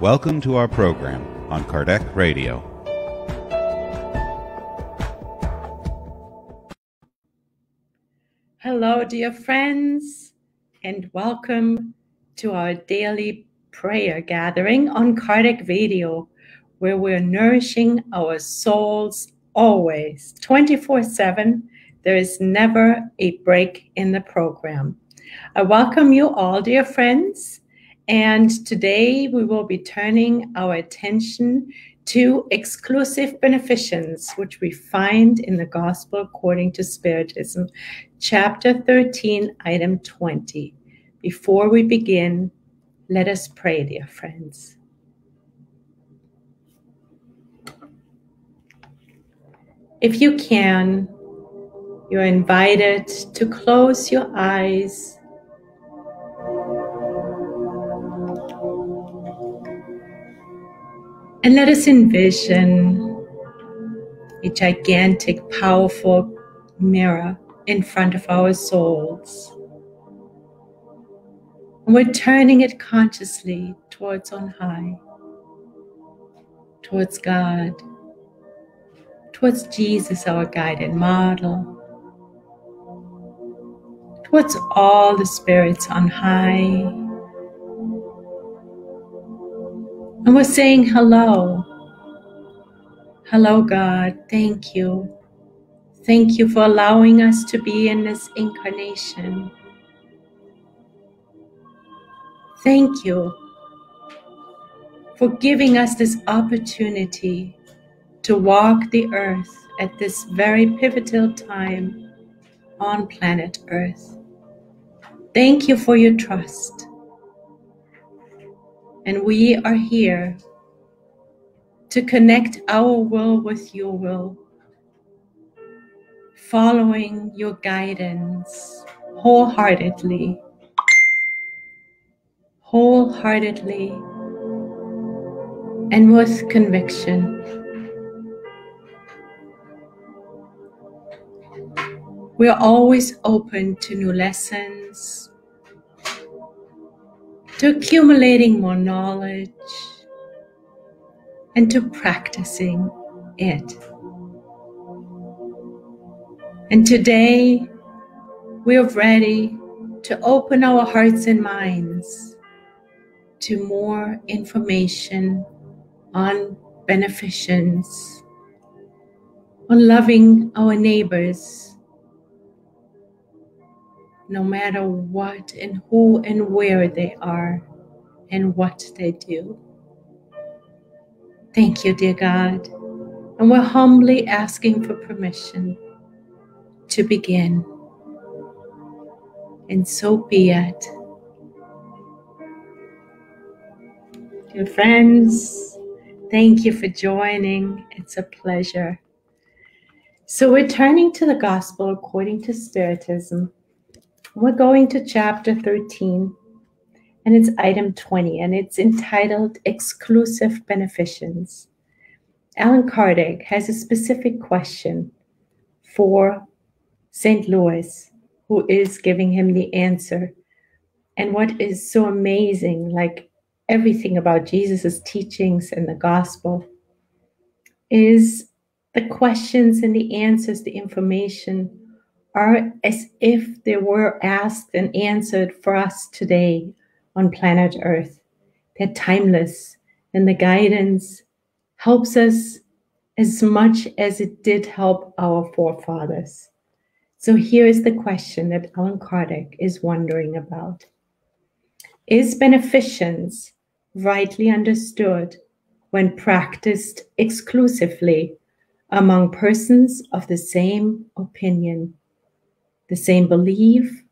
Welcome to our program on Kardec Radio. Hello, dear friends, and welcome to our daily prayer gathering on Kardec Radio, where we're nourishing our souls always, 24 7. There is never a break in the program. I welcome you all, dear friends. And today we will be turning our attention to exclusive beneficence, which we find in the Gospel according to Spiritism, chapter 13, item 20. Before we begin, let us pray, dear friends. If you can, you're invited to close your eyes. And let us envision a gigantic, powerful mirror in front of our souls. And we're turning it consciously towards on high, towards God, towards Jesus, our guide and model, towards all the spirits on high. We're saying hello. Hello, God. Thank you. Thank you for allowing us to be in this incarnation. Thank you for giving us this opportunity to walk the earth at this very pivotal time on planet Earth. Thank you for your trust. And we are here to connect our will with your will following your guidance wholeheartedly, wholeheartedly, and with conviction. We are always open to new lessons, to accumulating more knowledge, and to practicing it. And today, we are ready to open our hearts and minds to more information on beneficence, on loving our neighbors, no matter what and who and where they are and what they do. Thank you, dear God. And we're humbly asking for permission to begin. And so be it. Dear friends, thank you for joining. It's a pleasure. So, we're turning to the Gospel according to Spiritism. We're going to chapter 13, and it's item 20, and it's entitled Exclusive Beneficence. Allan Kardec has a specific question for St. Louis, who is giving him the answer. And what is so amazing, like everything about Jesus' teachings and the gospel, is the questions and the answers, the information are as if they were asked and answered for us today on planet Earth. They're timeless, and the guidance helps us as much as it did help our forefathers. So here is the question that Allan Kardec is wondering about. Is beneficence rightly understood when practiced exclusively among persons of the same opinion, the same belief,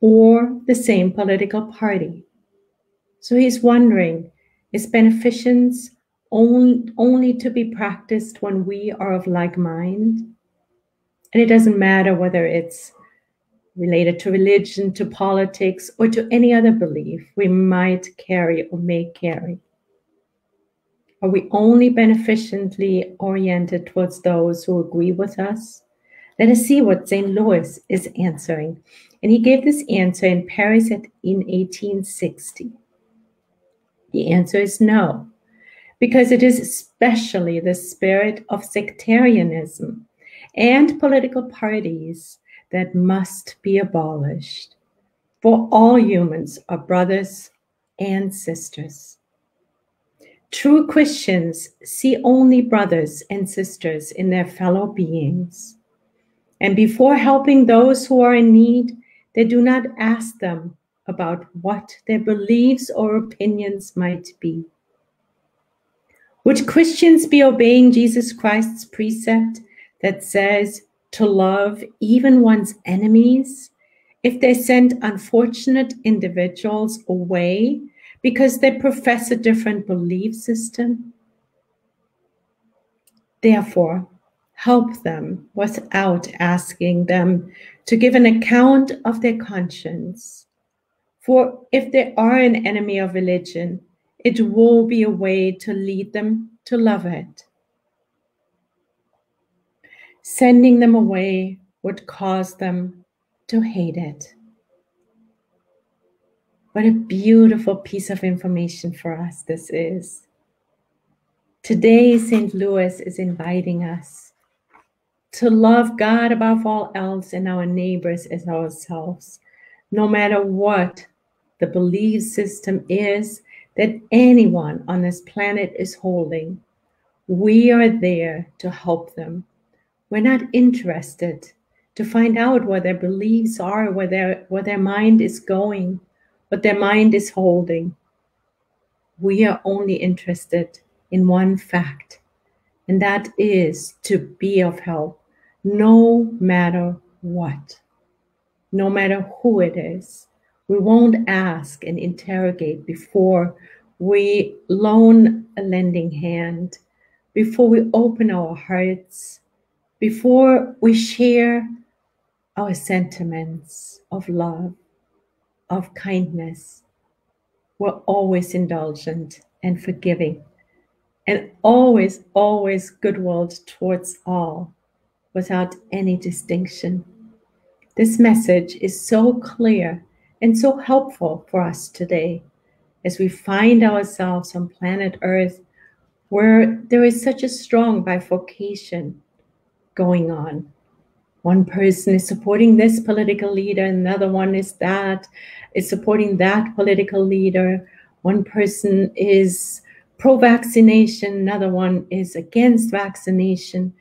or the same political party? So he's wondering, is beneficence only, only to be practiced when we are of like mind? And it doesn't matter whether it's related to religion, to politics, or to any other belief we might carry or may carry. Are we only beneficently oriented towards those who agree with us? Let us see what St. Louis is answering. And he gave this answer in Paris at, in 1860. The answer is no, because it is especially the spirit of sectarianism and political parties that must be abolished. For all humans are brothers and sisters. True Christians see only brothers and sisters in their fellow beings. And before helping those who are in need, they do not ask them about what their beliefs or opinions might be. Would Christians be obeying Jesus Christ's precept that says to love even one's enemies if they send unfortunate individuals away because they profess a different belief system? Therefore, help them without asking them to give an account of their conscience. For if they are an enemy of religion, it will be a way to lead them to love it. Sending them away would cause them to hate it. What a beautiful piece of information for us this is. Today, St. Louis is inviting us to love God above all else and our neighbors as ourselves, no matter what the belief system is that anyone on this planet is holding. We are there to help them. We're not interested to find out what their beliefs are, where their, where their mind is going what their mind is holding. We are only interested in one fact, and that is to be of help no matter what, no matter who it is. We won't ask and interrogate before we loan a lending hand, before we open our hearts, before we share our sentiments of love of kindness. We're always indulgent and forgiving, and always, always goodwill towards all without any distinction. This message is so clear and so helpful for us today as we find ourselves on planet Earth where there is such a strong bifurcation going on one person is supporting this political leader, another one is that, is supporting that political leader. One person is pro vaccination, another one is against vaccination.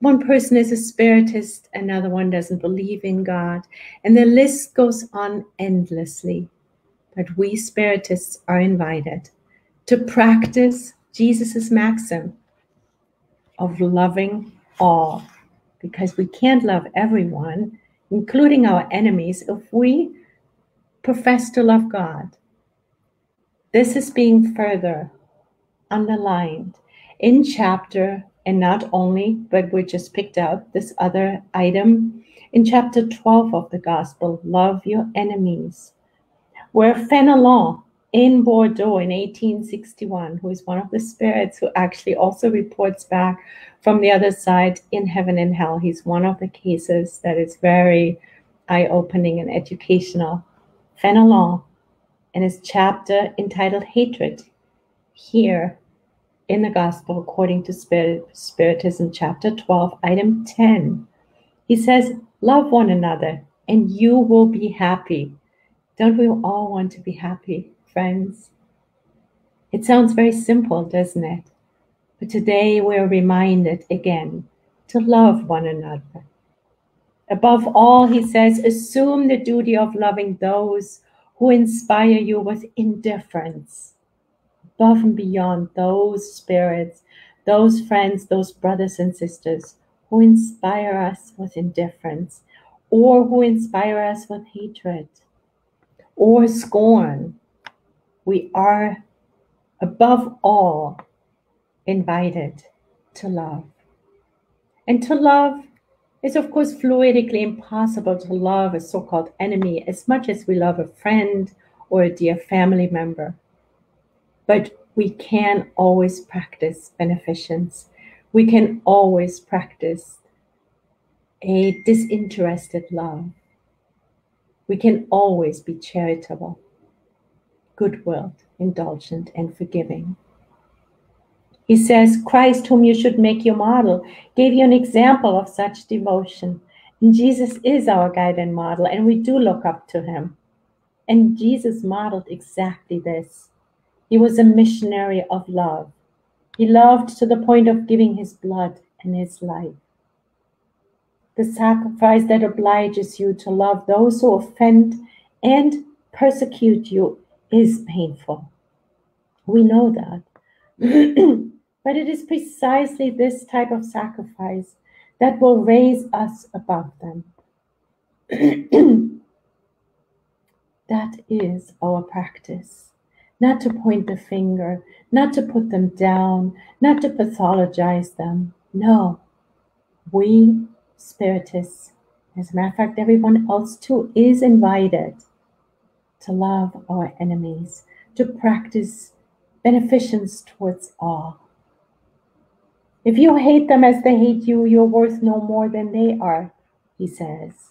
One person is a spiritist, another one doesn't believe in God. And the list goes on endlessly. But we spiritists are invited to practice Jesus' maxim of loving all because we can't love everyone, including our enemies, if we profess to love God. This is being further underlined in chapter, and not only, but we just picked out this other item in chapter 12 of the Gospel Love Your Enemies, where Fenelon in Bordeaux in 1861, who is one of the spirits who actually also reports back from the other side in heaven and hell. He's one of the cases that is very eye opening and educational. Fenelon, in his chapter entitled Hatred, here in the Gospel according to Spirit, Spiritism, chapter 12, item 10, he says, Love one another and you will be happy. Don't we all want to be happy? friends. It sounds very simple, doesn't it? But today we're reminded again to love one another. Above all, he says, assume the duty of loving those who inspire you with indifference, above and beyond those spirits, those friends, those brothers and sisters who inspire us with indifference or who inspire us with hatred or scorn we are above all invited to love. And to love is, of course, fluidically impossible to love a so called enemy as much as we love a friend or a dear family member. But we can always practice beneficence. We can always practice a disinterested love. We can always be charitable. goodwill, indulgent, and forgiving. He says, Christ, whom you should make your model, gave you an example of such devotion. And Jesus is our guide and model, and we do look up to him. And Jesus modeled exactly this. He was a missionary of love. He loved to the point of giving his blood and his life. The sacrifice that obliges you to love those who offend and persecute you is painful. We know that. but it is precisely this type of sacrifice that will raise us above them. that is our practice. Not to point the finger, not to put them down, not to pathologize them. No, we spiritists, as a matter of fact, everyone else too, is invited to love our enemies, to practice beneficence towards all. If you hate them as they hate you, you're worth no more than they are, he says.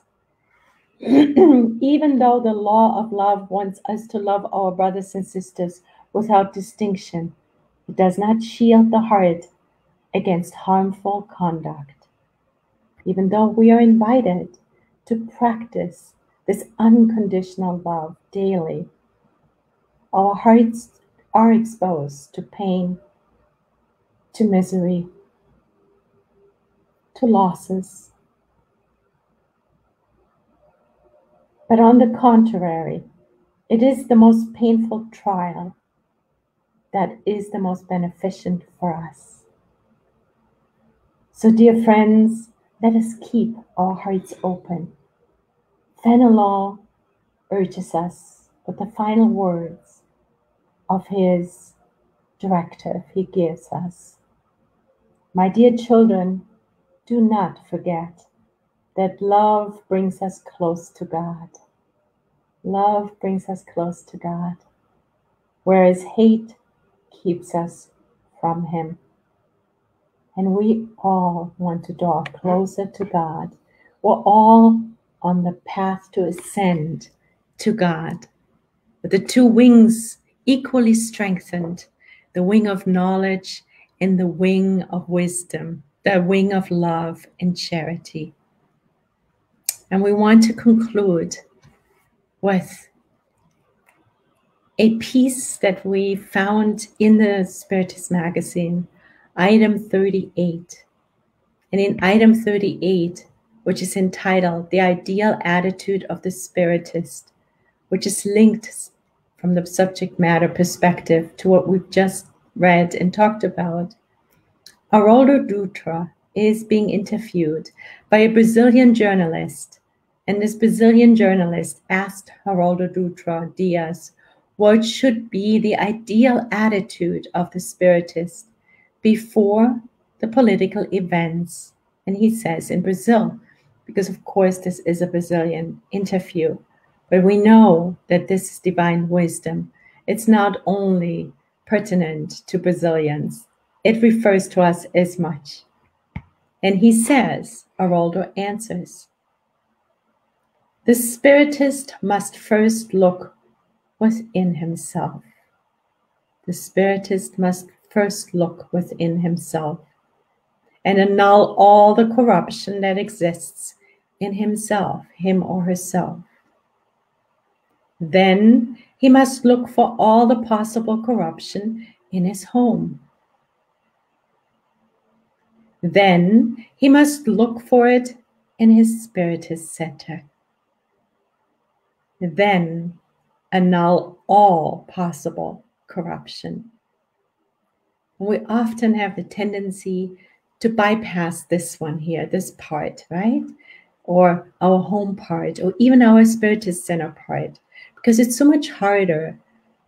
Even though the law of love wants us to love our brothers and sisters without distinction, it does not shield the heart against harmful conduct. Even though we are invited to practice this unconditional love daily, our hearts are exposed to pain, to misery, to losses. But on the contrary, it is the most painful trial that is the most beneficent for us. So, dear friends, let us keep our hearts open. Fenelon urges us with the final words of his directive he gives us. My dear children, do not forget that love brings us close to God. Love brings us close to God, whereas hate keeps us from Him. And we all want to draw closer to God. We're all on the path to ascend to God. With the two wings equally strengthened the wing of knowledge and the wing of wisdom the wing of love and charity. And we want to conclude with a piece that we found in the Spiritist magazine, item 38. And in item 38, which is entitled The Ideal Attitude of the Spiritist, which is linked from the subject matter perspective to what we've just read and talked about, Haroldo Dutra is being interviewed by a Brazilian journalist, and this Brazilian journalist asked Haroldo Dutra Dias what should be the ideal attitude of the spiritist before the political events. And he says in Brazil, because of course this is a Brazilian interview, but we know that this is divine wisdom. It's not only pertinent to Brazilians, it refers to us as much. And he says, Haroldo answers, the spiritist must first look within himself. The spiritist must first look within himself and annul all the corruption that exists in himself, him or herself. Then he must look for all the possible corruption in his home then he must look for it in his spiritist center. Then annul all possible corruption. We often have the tendency to bypass this one here, this part, right? Or our home part, or even our spiritist center part, because it's so much harder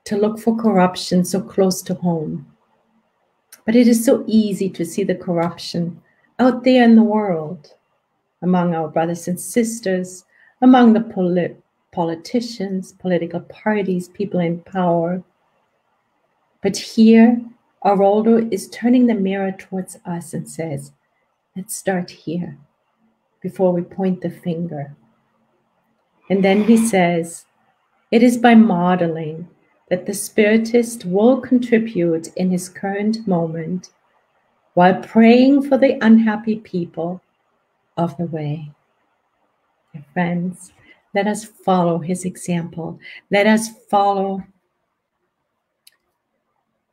to look for corruption so close to home. But it is so easy to see the corruption out there in the world, among our brothers and sisters, among the politicians, political parties, people in power. But here, Haroldo is turning the mirror towards us and says, Let's start here before we point the finger. And then he says, It is by modeling that the Spiritist will contribute in his current moment while praying for the unhappy people of the way. Friends, let us follow his example. Let us follow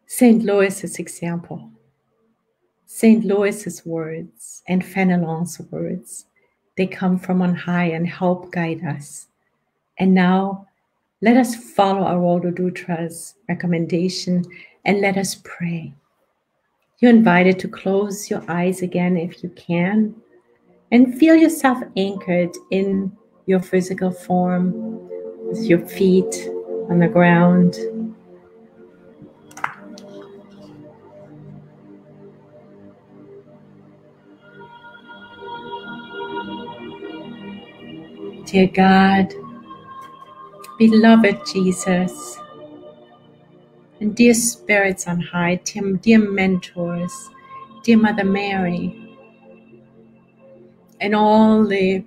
St. Louis's example, St. Louis's words, and Fenelon's words. They come from on high and help guide us. And now let us follow Haroldo Dutra's recommendation and let us pray. You're invited to close your eyes again if you can and feel yourself anchored in your physical form with your feet on the ground. Dear God, beloved Jesus, and dear spirits on high, dear, dear mentors, dear Mother Mary, and all the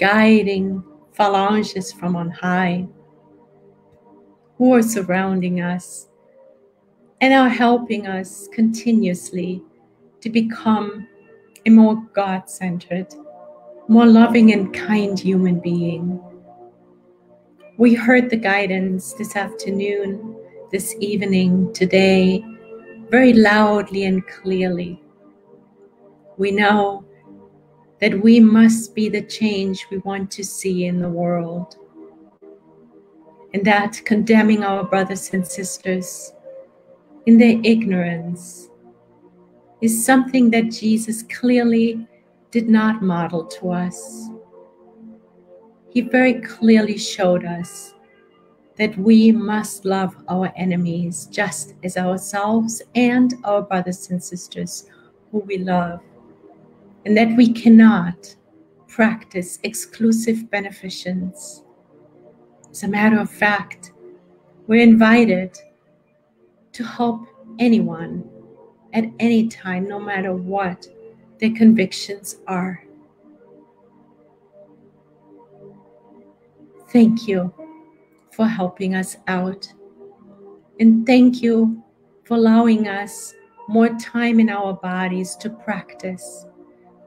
guiding phalanges from on high who are surrounding us and are helping us continuously to become a more God centered, more loving and kind human being. We heard the guidance this afternoon, this evening, today, very loudly and clearly. We know that we must be the change we want to see in the world. And that condemning our brothers and sisters in their ignorance is something that Jesus clearly did not model to us. He very clearly showed us that we must love our enemies just as ourselves and our brothers and sisters who we love and that we cannot practice exclusive beneficence. As a matter of fact, we're invited to help anyone at any time, no matter what their convictions are. Thank you for helping us out. And thank you for allowing us more time in our bodies to practice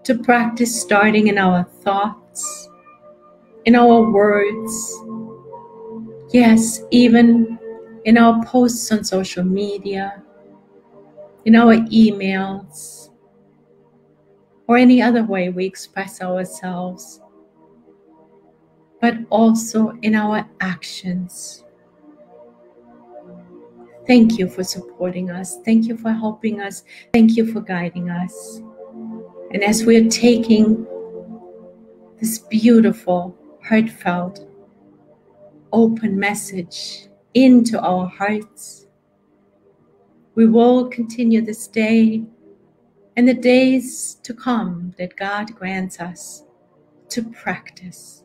to practice starting in our thoughts, in our words, yes, even in our posts on social media, in our emails, or any other way we express ourselves, but also in our actions. Thank you for supporting us. Thank you for helping us. Thank you for guiding us. And as we're taking this beautiful, heartfelt, open message into our hearts, we will continue this day and the days to come that God grants us to practice,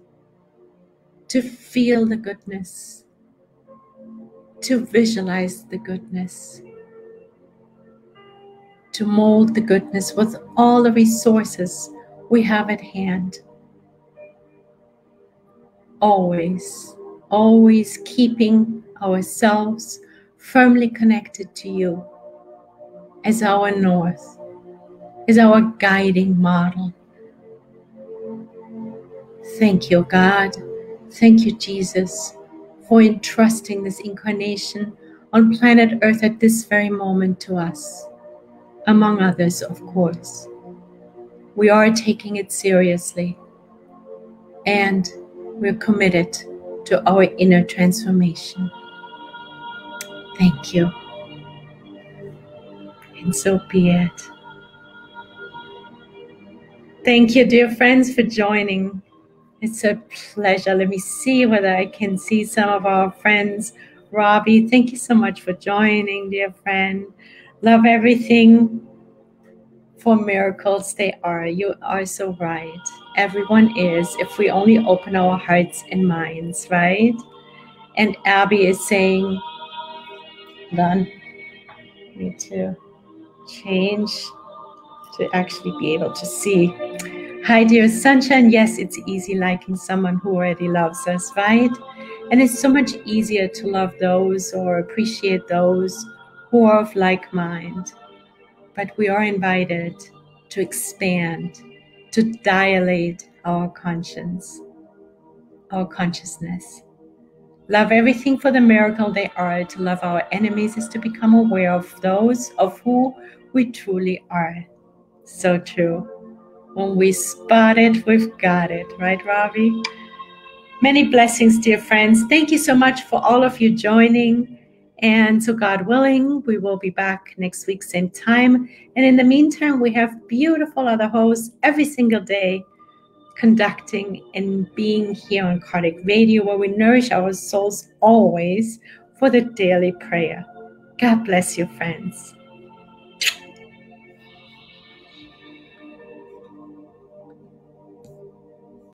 to feel the goodness, to visualize the goodness to mold the goodness with all the resources we have at hand. Always, always keeping ourselves firmly connected to you as our north, as our guiding model. Thank you, God. Thank you, Jesus, for entrusting this incarnation on planet Earth at this very moment to us among others, of course. We are taking it seriously and we're committed to our inner transformation. Thank you. And so be it. Thank you, dear friends, for joining. It's a pleasure. Let me see whether I can see some of our friends. Robbie, thank you so much for joining, dear friend. Love everything for miracles they are. You are so right. Everyone is, if we only open our hearts and minds, right? And Abby is saying, done. Need to change to actually be able to see. Hi, dear sunshine. Yes, it's easy liking someone who already loves us, right? And it's so much easier to love those or appreciate those who are of like mind. But we are invited to expand, to dilate our conscience, our consciousness. Love everything for the miracle they are. To love our enemies is to become aware of those of who we truly are. So true. When we spot it, we've got it, right, Ravi? Many blessings, dear friends. Thank you so much for all of you joining. And so, God willing, we will be back next week, same time. And in the meantime, we have beautiful other hosts every single day conducting and being here on Kardec Radio, where we nourish our souls always for the daily prayer. God bless you, friends.